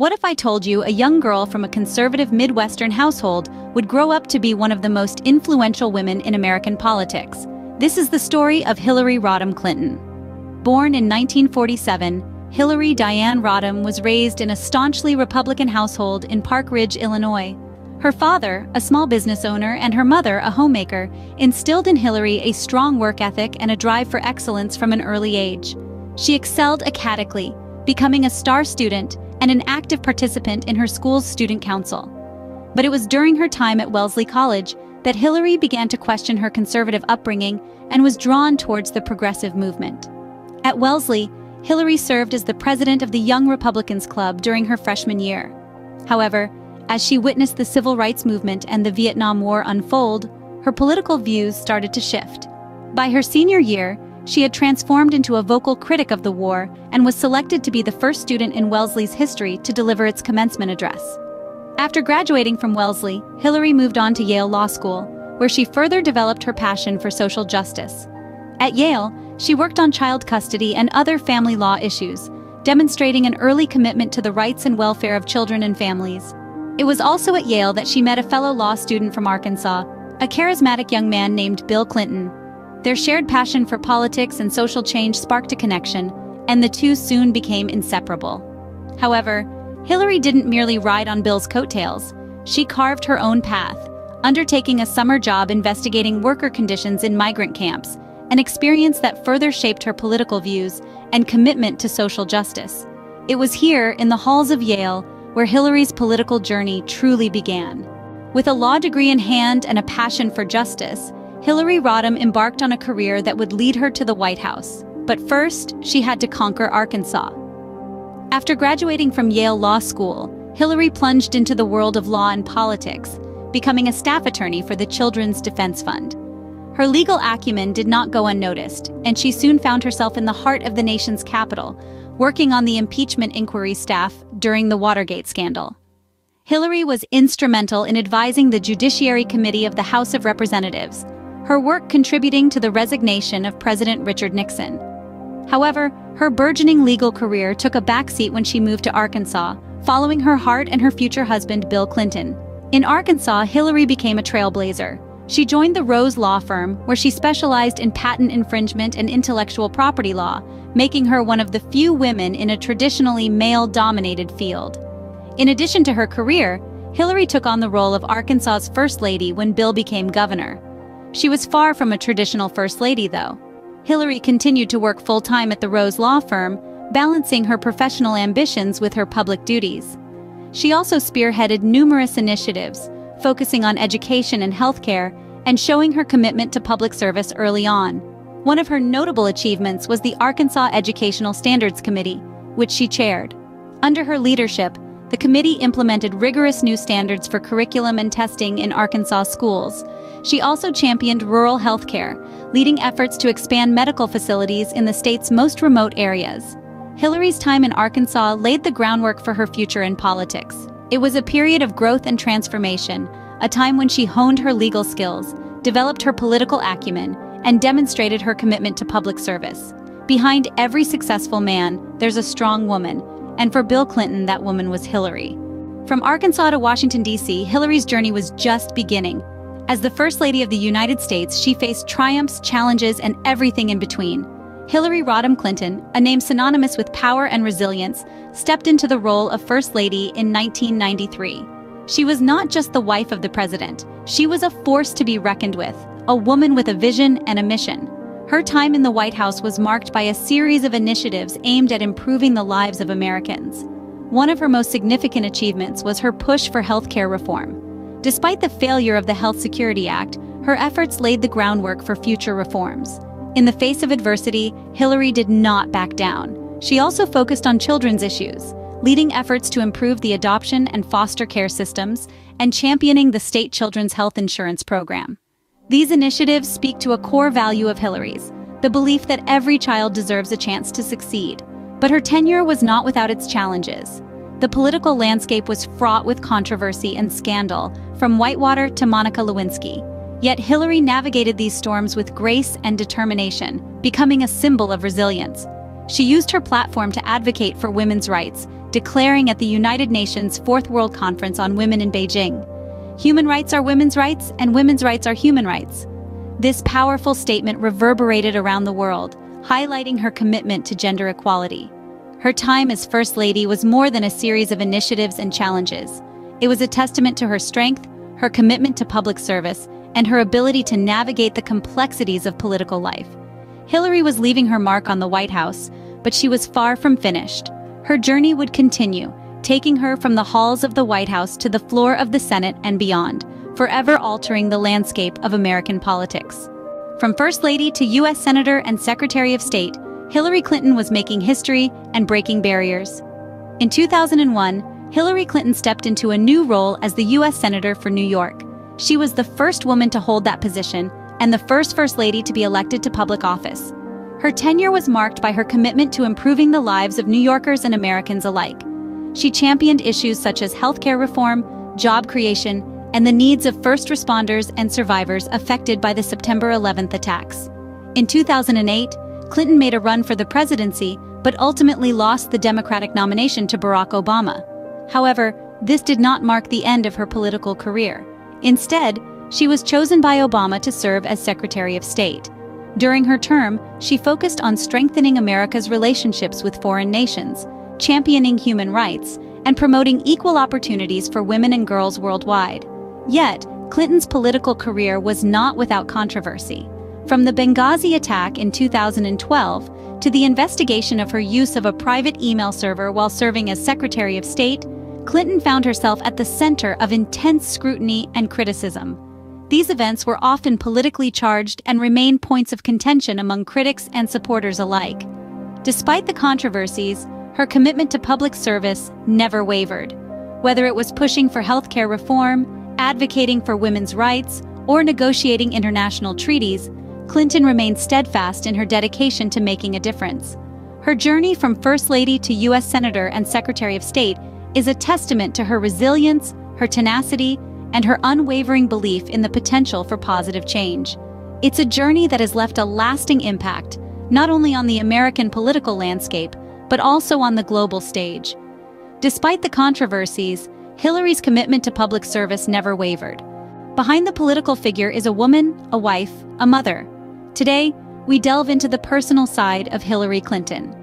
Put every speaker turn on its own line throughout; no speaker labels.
What if I told you a young girl from a conservative Midwestern household would grow up to be one of the most influential women in American politics? This is the story of Hillary Rodham Clinton. Born in 1947, Hillary Diane Rodham was raised in a staunchly Republican household in Park Ridge, Illinois. Her father, a small business owner, and her mother, a homemaker, instilled in Hillary a strong work ethic and a drive for excellence from an early age. She excelled academically, becoming a star student and an active participant in her school's student council. But it was during her time at Wellesley College that Hillary began to question her conservative upbringing and was drawn towards the progressive movement. At Wellesley, Hillary served as the president of the Young Republicans Club during her freshman year. However, as she witnessed the civil rights movement and the Vietnam War unfold, her political views started to shift. By her senior year, she had transformed into a vocal critic of the war and was selected to be the first student in Wellesley's history to deliver its commencement address. After graduating from Wellesley, Hillary moved on to Yale Law School, where she further developed her passion for social justice. At Yale, she worked on child custody and other family law issues, demonstrating an early commitment to the rights and welfare of children and families. It was also at Yale that she met a fellow law student from Arkansas, a charismatic young man named Bill Clinton, their shared passion for politics and social change sparked a connection, and the two soon became inseparable. However, Hillary didn't merely ride on Bill's coattails. She carved her own path, undertaking a summer job investigating worker conditions in migrant camps, an experience that further shaped her political views and commitment to social justice. It was here, in the halls of Yale, where Hillary's political journey truly began. With a law degree in hand and a passion for justice, Hillary Rodham embarked on a career that would lead her to the White House. But first, she had to conquer Arkansas. After graduating from Yale Law School, Hillary plunged into the world of law and politics, becoming a staff attorney for the Children's Defense Fund. Her legal acumen did not go unnoticed, and she soon found herself in the heart of the nation's capital, working on the impeachment inquiry staff during the Watergate scandal. Hillary was instrumental in advising the Judiciary Committee of the House of Representatives, her work contributing to the resignation of President Richard Nixon. However, her burgeoning legal career took a backseat when she moved to Arkansas, following her heart and her future husband, Bill Clinton. In Arkansas, Hillary became a trailblazer. She joined the Rose Law Firm, where she specialized in patent infringement and intellectual property law, making her one of the few women in a traditionally male-dominated field. In addition to her career, Hillary took on the role of Arkansas's First Lady when Bill became governor. She was far from a traditional First Lady, though. Hillary continued to work full-time at the Rose Law Firm, balancing her professional ambitions with her public duties. She also spearheaded numerous initiatives, focusing on education and healthcare, and showing her commitment to public service early on. One of her notable achievements was the Arkansas Educational Standards Committee, which she chaired. Under her leadership, the committee implemented rigorous new standards for curriculum and testing in Arkansas schools, she also championed rural health care, leading efforts to expand medical facilities in the state's most remote areas. Hillary's time in Arkansas laid the groundwork for her future in politics. It was a period of growth and transformation, a time when she honed her legal skills, developed her political acumen, and demonstrated her commitment to public service. Behind every successful man, there's a strong woman, and for Bill Clinton, that woman was Hillary. From Arkansas to Washington, D.C., Hillary's journey was just beginning. As the First Lady of the United States, she faced triumphs, challenges, and everything in between. Hillary Rodham Clinton, a name synonymous with power and resilience, stepped into the role of First Lady in 1993. She was not just the wife of the president, she was a force to be reckoned with, a woman with a vision and a mission. Her time in the White House was marked by a series of initiatives aimed at improving the lives of Americans. One of her most significant achievements was her push for healthcare reform. Despite the failure of the Health Security Act, her efforts laid the groundwork for future reforms. In the face of adversity, Hillary did not back down. She also focused on children's issues, leading efforts to improve the adoption and foster care systems and championing the state children's health insurance program. These initiatives speak to a core value of Hillary's, the belief that every child deserves a chance to succeed. But her tenure was not without its challenges. The political landscape was fraught with controversy and scandal, from Whitewater to Monica Lewinsky. Yet Hillary navigated these storms with grace and determination, becoming a symbol of resilience. She used her platform to advocate for women's rights, declaring at the United Nations Fourth World Conference on Women in Beijing, Human rights are women's rights, and women's rights are human rights. This powerful statement reverberated around the world, highlighting her commitment to gender equality. Her time as First Lady was more than a series of initiatives and challenges. It was a testament to her strength, her commitment to public service, and her ability to navigate the complexities of political life. Hillary was leaving her mark on the White House, but she was far from finished. Her journey would continue, taking her from the halls of the White House to the floor of the Senate and beyond, forever altering the landscape of American politics. From First Lady to U.S. Senator and Secretary of State, Hillary Clinton was making history and breaking barriers. In 2001, Hillary Clinton stepped into a new role as the U.S. Senator for New York. She was the first woman to hold that position and the first First Lady to be elected to public office. Her tenure was marked by her commitment to improving the lives of New Yorkers and Americans alike. She championed issues such as healthcare reform, job creation, and the needs of first responders and survivors affected by the September 11th attacks. In 2008, Clinton made a run for the presidency, but ultimately lost the Democratic nomination to Barack Obama. However, this did not mark the end of her political career. Instead, she was chosen by Obama to serve as Secretary of State. During her term, she focused on strengthening America's relationships with foreign nations, championing human rights, and promoting equal opportunities for women and girls worldwide. Yet, Clinton's political career was not without controversy. From the Benghazi attack in 2012 to the investigation of her use of a private email server while serving as Secretary of State, Clinton found herself at the center of intense scrutiny and criticism. These events were often politically charged and remain points of contention among critics and supporters alike. Despite the controversies, her commitment to public service never wavered. Whether it was pushing for healthcare reform, advocating for women's rights, or negotiating international treaties, Clinton remained steadfast in her dedication to making a difference. Her journey from First Lady to U.S. Senator and Secretary of State is a testament to her resilience, her tenacity, and her unwavering belief in the potential for positive change. It's a journey that has left a lasting impact, not only on the American political landscape, but also on the global stage. Despite the controversies, Hillary's commitment to public service never wavered. Behind the political figure is a woman, a wife, a mother. Today, we delve into the personal side of Hillary Clinton.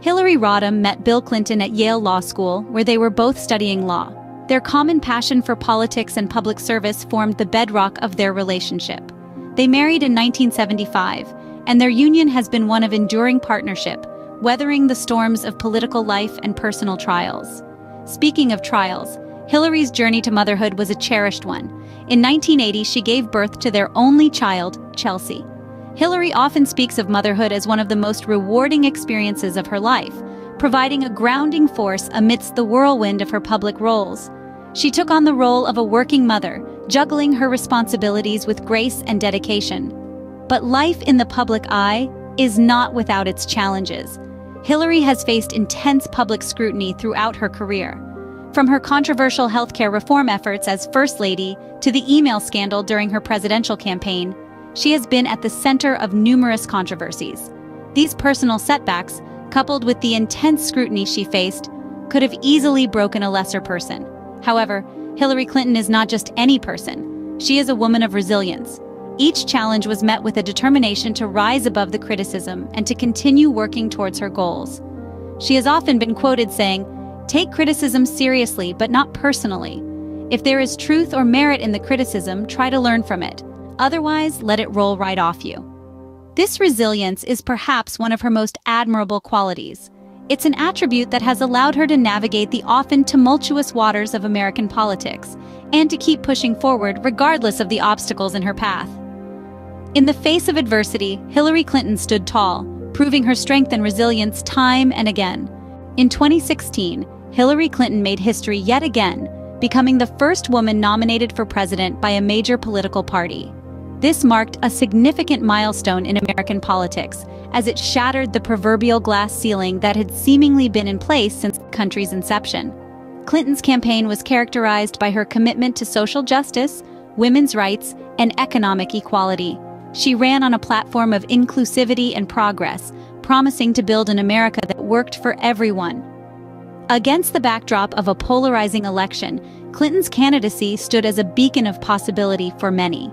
Hillary Rodham met Bill Clinton at Yale Law School, where they were both studying law. Their common passion for politics and public service formed the bedrock of their relationship. They married in 1975, and their union has been one of enduring partnership, weathering the storms of political life and personal trials. Speaking of trials, Hillary's journey to motherhood was a cherished one. In 1980, she gave birth to their only child, Chelsea. Hillary often speaks of motherhood as one of the most rewarding experiences of her life, providing a grounding force amidst the whirlwind of her public roles. She took on the role of a working mother, juggling her responsibilities with grace and dedication. But life in the public eye is not without its challenges. Hillary has faced intense public scrutiny throughout her career. From her controversial healthcare reform efforts as First Lady to the email scandal during her presidential campaign, she has been at the center of numerous controversies. These personal setbacks, coupled with the intense scrutiny she faced, could have easily broken a lesser person. However, Hillary Clinton is not just any person. She is a woman of resilience, each challenge was met with a determination to rise above the criticism and to continue working towards her goals. She has often been quoted saying, Take criticism seriously, but not personally. If there is truth or merit in the criticism, try to learn from it. Otherwise, let it roll right off you. This resilience is perhaps one of her most admirable qualities. It's an attribute that has allowed her to navigate the often tumultuous waters of American politics and to keep pushing forward regardless of the obstacles in her path. In the face of adversity, Hillary Clinton stood tall, proving her strength and resilience time and again. In 2016, Hillary Clinton made history yet again, becoming the first woman nominated for president by a major political party. This marked a significant milestone in American politics, as it shattered the proverbial glass ceiling that had seemingly been in place since the country's inception. Clinton's campaign was characterized by her commitment to social justice, women's rights, and economic equality. She ran on a platform of inclusivity and progress, promising to build an America that worked for everyone. Against the backdrop of a polarizing election, Clinton's candidacy stood as a beacon of possibility for many.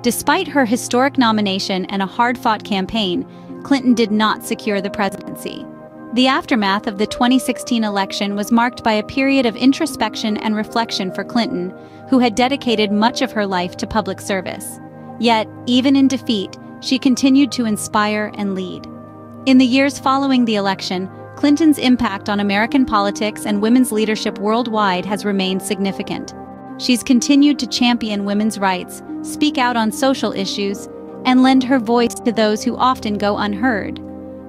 Despite her historic nomination and a hard-fought campaign, Clinton did not secure the presidency. The aftermath of the 2016 election was marked by a period of introspection and reflection for Clinton, who had dedicated much of her life to public service. Yet, even in defeat, she continued to inspire and lead. In the years following the election, Clinton's impact on American politics and women's leadership worldwide has remained significant. She's continued to champion women's rights, speak out on social issues, and lend her voice to those who often go unheard.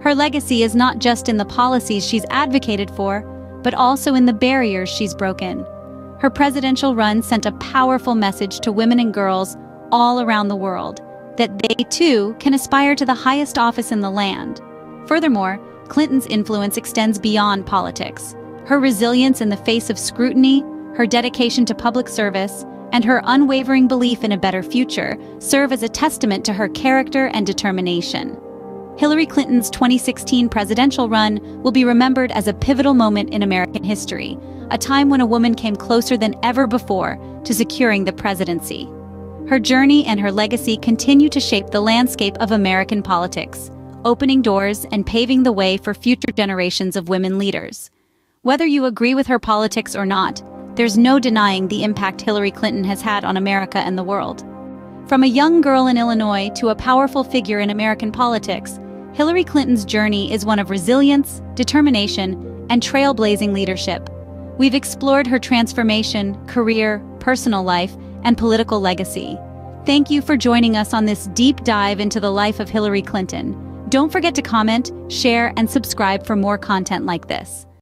Her legacy is not just in the policies she's advocated for, but also in the barriers she's broken. Her presidential run sent a powerful message to women and girls all around the world that they too can aspire to the highest office in the land. Furthermore, Clinton's influence extends beyond politics. Her resilience in the face of scrutiny, her dedication to public service, and her unwavering belief in a better future serve as a testament to her character and determination. Hillary Clinton's 2016 presidential run will be remembered as a pivotal moment in American history, a time when a woman came closer than ever before to securing the presidency. Her journey and her legacy continue to shape the landscape of American politics, opening doors and paving the way for future generations of women leaders. Whether you agree with her politics or not, there's no denying the impact Hillary Clinton has had on America and the world. From a young girl in Illinois to a powerful figure in American politics, Hillary Clinton's journey is one of resilience, determination, and trailblazing leadership. We've explored her transformation, career, personal life, and political legacy. Thank you for joining us on this deep dive into the life of Hillary Clinton. Don't forget to comment, share, and subscribe for more content like this.